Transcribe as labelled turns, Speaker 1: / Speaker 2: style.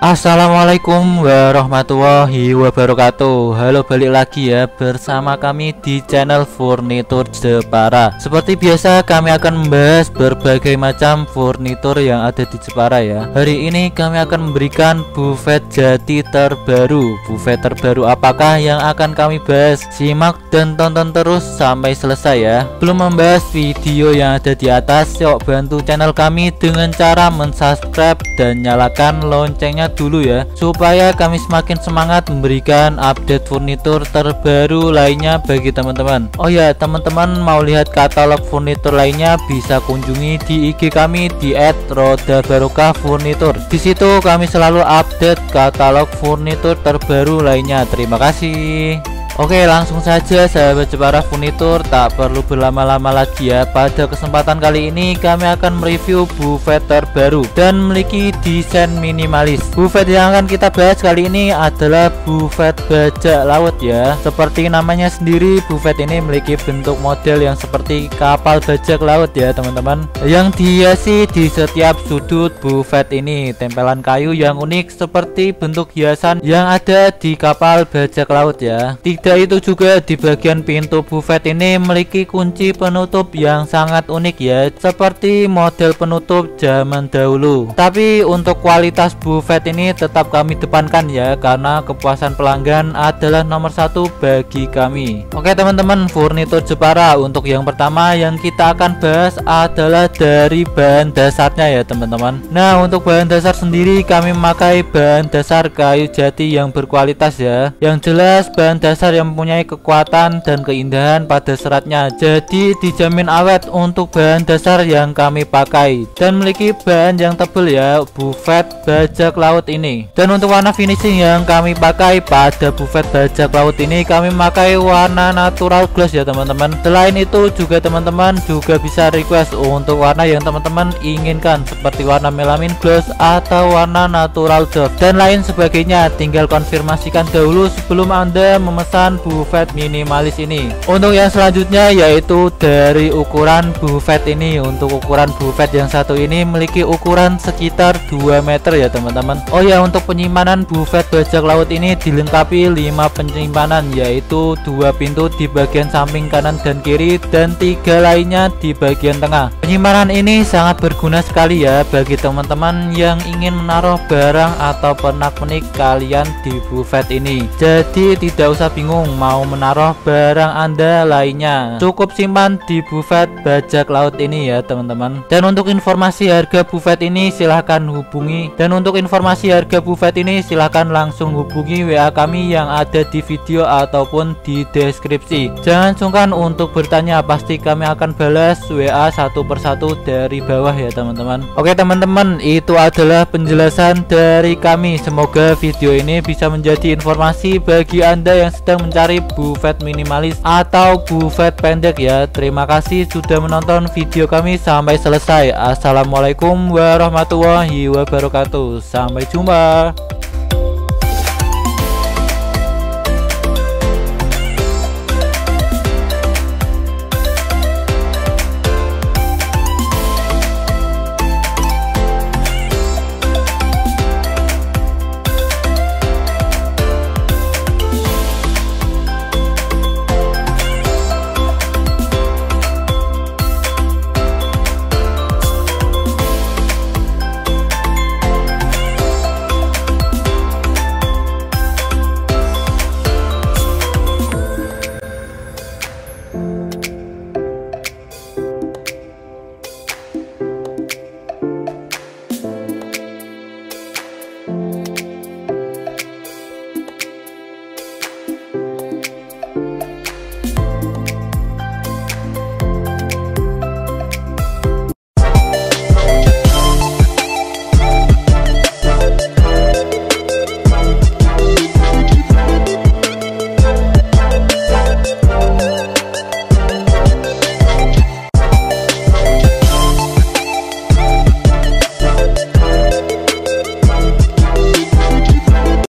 Speaker 1: Assalamualaikum warahmatullahi wabarakatuh. Halo balik lagi ya bersama kami di channel Furnitur Jepara. Seperti biasa kami akan membahas berbagai macam furnitur yang ada di Jepara ya. Hari ini kami akan memberikan buffet jati terbaru. Buffet terbaru apakah yang akan kami bahas? Simak dan tonton terus sampai selesai ya. Belum membahas video yang ada di atas Yuk bantu channel kami dengan cara mensubscribe dan nyalakan loncengnya dulu ya supaya kami semakin semangat memberikan update furnitur terbaru lainnya bagi teman-teman. Oh ya teman-teman mau lihat katalog furnitur lainnya bisa kunjungi di IG kami di @roda_barokah furnitur. Di situ kami selalu update katalog furnitur terbaru lainnya. Terima kasih Oke langsung saja sahabat Jepara Furnitur tak perlu berlama-lama lagi ya. Pada kesempatan kali ini kami akan mereview buffet terbaru dan memiliki desain minimalis. Buffet yang akan kita bahas kali ini adalah buffet bajak laut ya. Seperti namanya sendiri buffet ini memiliki bentuk model yang seperti kapal bajak laut ya teman-teman. Yang dihiasi di setiap sudut buffet ini tempelan kayu yang unik seperti bentuk hiasan yang ada di kapal bajak laut ya. Tidak tidak itu juga di bagian pintu buffet ini memiliki kunci penutup yang sangat unik ya seperti model penutup zaman dahulu. Tapi untuk kualitas buffet ini tetap kami depankan ya karena kepuasan pelanggan adalah nomor satu bagi kami. Oke teman-teman furnitur Jepara untuk yang pertama yang kita akan bahas adalah dari bahan dasarnya ya teman-teman. Nah untuk bahan dasar sendiri kami memakai bahan dasar kayu jati yang berkualitas ya. Yang jelas bahan dasar yang mempunyai kekuatan dan keindahan pada seratnya jadi dijamin awet untuk bahan dasar yang kami pakai dan memiliki bahan yang tebal ya buffet bajak laut ini. Dan untuk warna finishing yang kami pakai pada buffet bajak laut ini kami memakai warna natural glass ya teman-teman. Selain itu juga teman-teman juga bisa request untuk warna yang teman-teman inginkan seperti warna melamin glass atau warna natural doff dan lain sebagainya tinggal konfirmasikan dahulu sebelum anda memesan ukuran buffet minimalis ini. Untuk yang selanjutnya yaitu dari ukuran buffet ini. Untuk ukuran buffet yang satu ini memiliki ukuran sekitar 2 meter ya teman-teman. Oh ya untuk penyimpanan buffet bajak laut ini dilengkapi 5 penyimpanan yaitu dua pintu di bagian samping kanan dan kiri dan tiga lainnya di bagian tengah. Penyimpanan ini sangat berguna sekali ya bagi teman-teman yang ingin menaruh barang atau pernak-pernik kalian di buffet ini. Jadi tidak usah bingung bingung mau menaruh barang anda lainnya. Cukup simpan di buffet bajak laut ini ya teman-teman. Dan untuk informasi harga buffet ini silahkan hubungi. Dan untuk informasi harga buffet ini silahkan langsung hubungi WA kami yang ada di video ataupun di deskripsi. Jangan sungkan untuk bertanya pasti kami akan balas WA satu persatu dari bawah ya teman-teman. Oke teman-teman itu adalah penjelasan dari kami. Semoga video ini bisa menjadi informasi bagi anda yang sedang mencari buffet minimalis atau buffet pendek ya. Terima kasih sudah menonton video kami sampai selesai. Assalamualaikum warahmatullahi wabarakatuh. Sampai jumpa